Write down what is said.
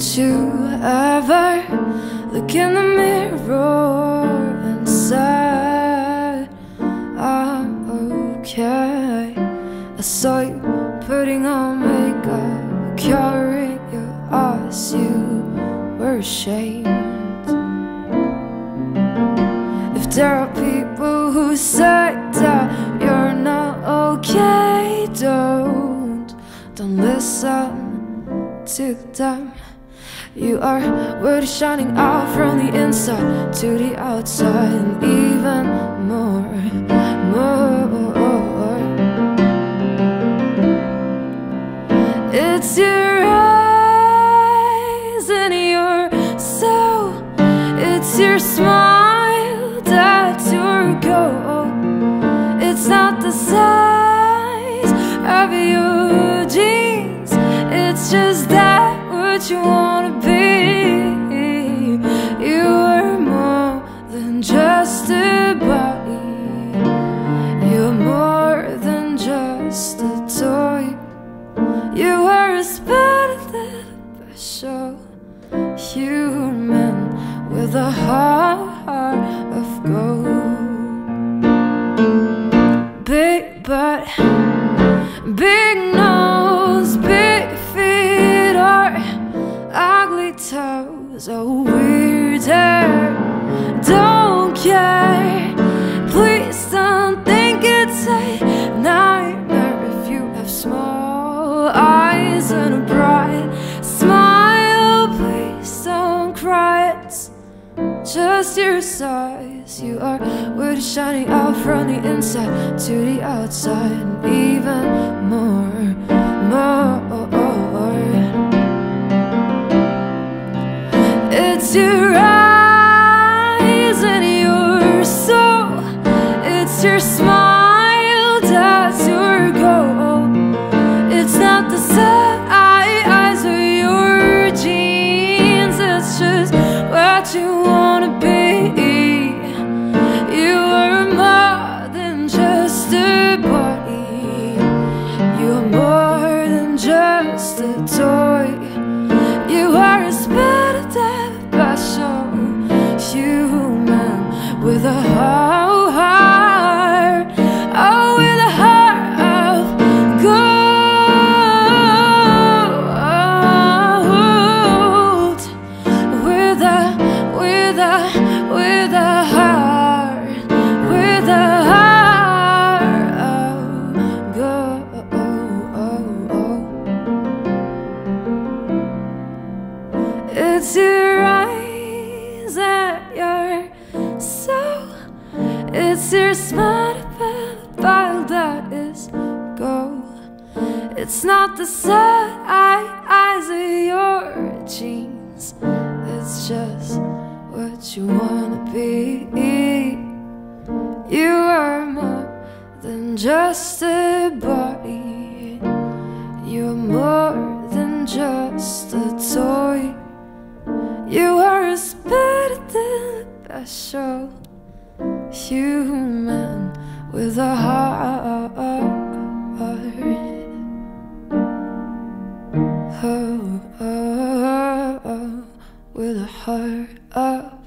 To ever look in the mirror and say I'm okay. I saw you putting on makeup, covering your eyes. You were ashamed. If there are people who say that you're not okay, don't don't listen to them. You are worth shining out from the inside to the outside, and even more, more. It's your eyes and your soul. It's your smile that's your goal. It's not the size of your jeans. It's just that what you wanna Big nose, big feet, or ugly toes, or weird hair. Don't care. Please don't think it's a nightmare if you have small eyes and a bright smile. Please don't cry. It's just your You are worth shining out from the inside to the outside, and even more, more. It's your eyes and your soul. It's your smile that's your goal. It's not the size of your jeans. It's just what you wanna with a heart, oh, with a heart of gold, with a, with a, with a heart, with a heart of gold. It's your It's your smart file that is gold. It's not the size of your jeans. It's just what you wanna be. You are more than just a body. You're more than just a toy. You are a spirit special human with a heart. With a heart